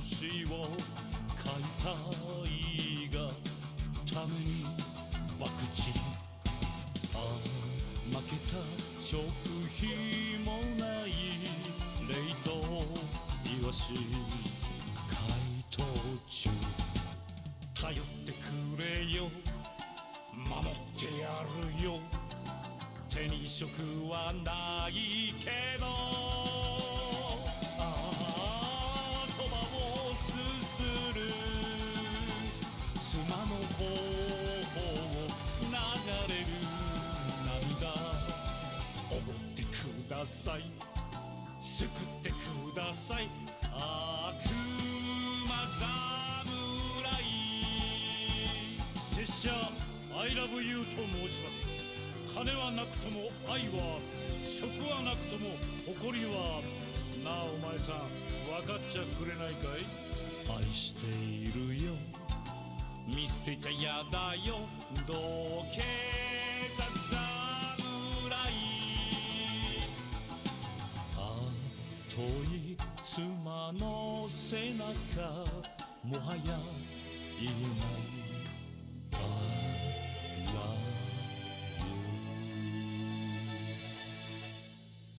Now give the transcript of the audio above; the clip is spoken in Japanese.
詩を書いたいがために博打ああ負けた食費もない冷凍イワシ解凍中頼ってくれよ。守ってやるよ。手に職はないけど。方を流れる涙。おごってください。救ってください。悪魔侍。拙者 I love you と申します。金はなくとも愛はある職はなくとも誇りは。あるなあお前さん分かっちゃくれないかい？愛しているよ。見捨てちゃやだよ。土下座侍あ遠い妻の背中。もはや言えない